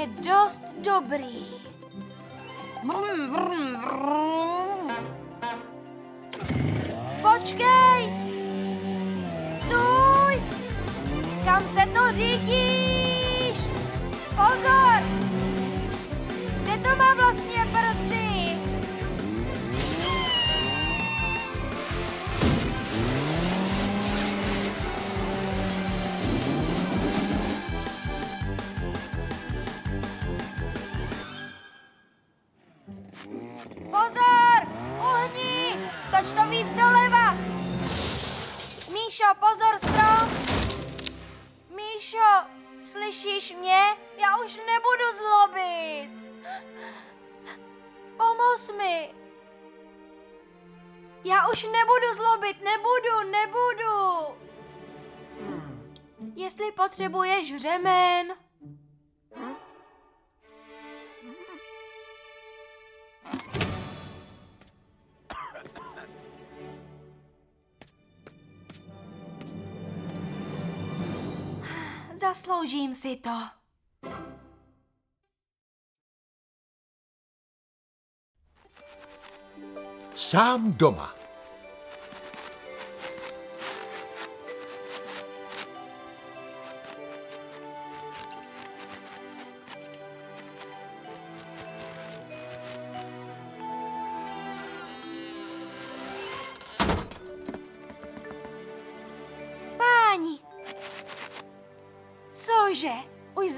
je dost dobrý. Vrum, vrum, vrum. Počkej! Stůj! Kam se to řídíš? Pozor! Kde to má vlastně Toč to víc doleva! Míšo, pozor, strom! Míšo, slyšíš mě? Já už nebudu zlobit. Pomoz mi. Já už nebudu zlobit, nebudu, nebudu. Jestli potřebuješ řemen. Zasloužím si to. Sám doma.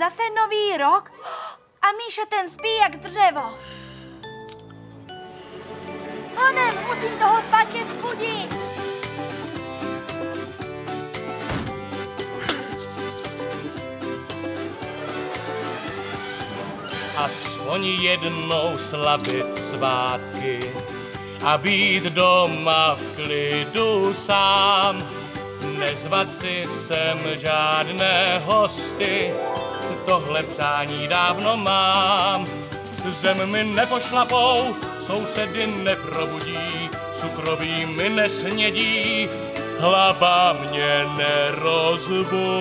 Zase nový rok? A Míša ten spí jak dřevo. Honem, musím toho spáče vzbudit. aspoň jednou slavit svátky a být doma v klidu sám. Nezvat si sem žádné hosty, tohle přání dávno mám. Zem mi nepošlapou, sousedy neprobudí, cukroví mi nesnědí, hlava mě nerozbolí.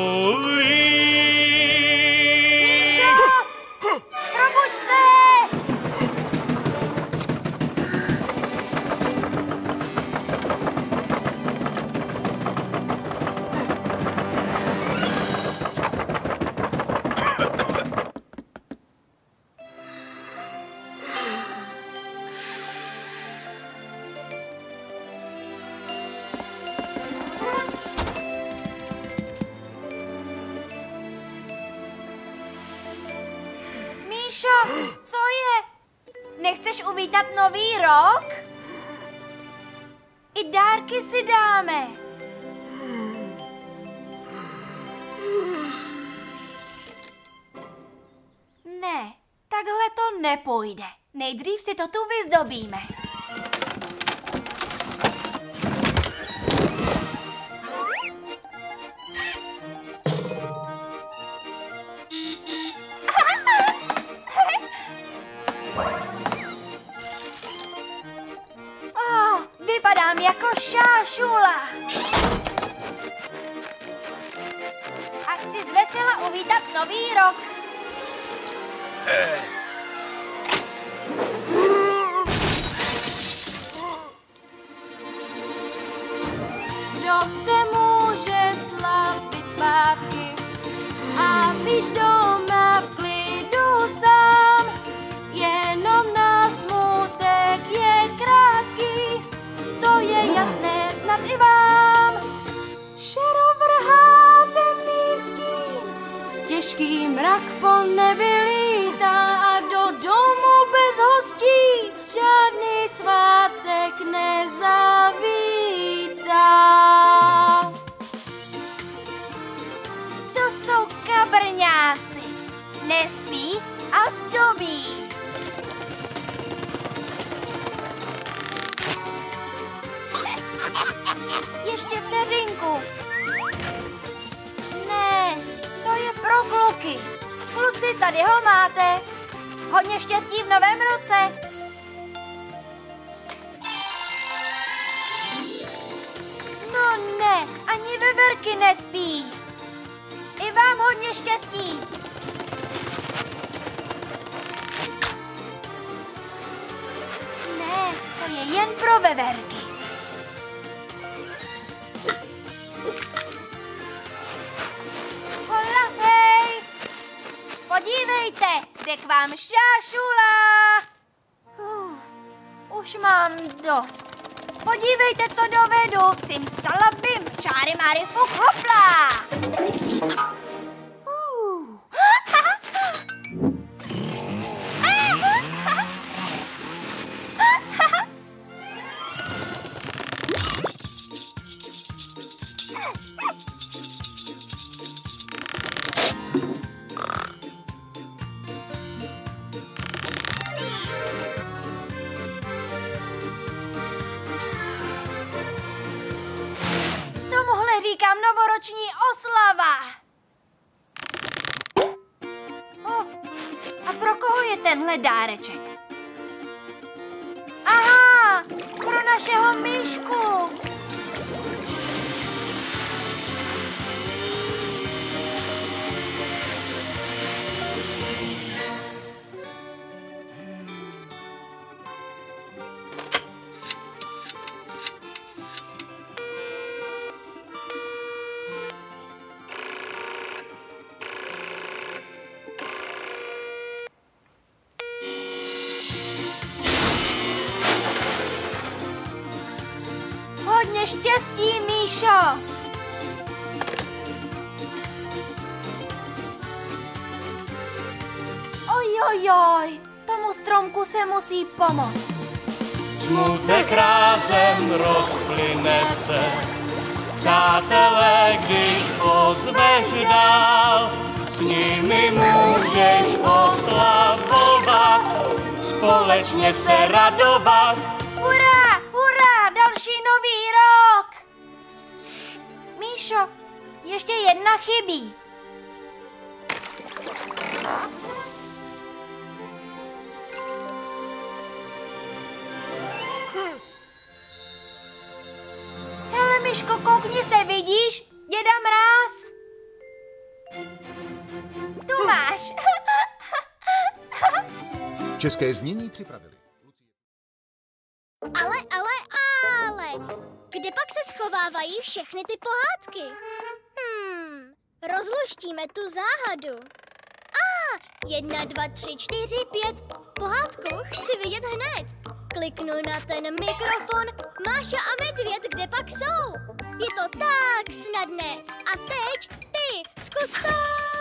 Si to tu vyzdobíme. Rozluštíme tu záhadu. A, jedna, dva, tři, čtyři, pět. Pohádku chci vidět hned. Kliknu na ten mikrofon. Máša a Medvěd, kde pak jsou? Je to tak snadné. A teď ty, zkus to!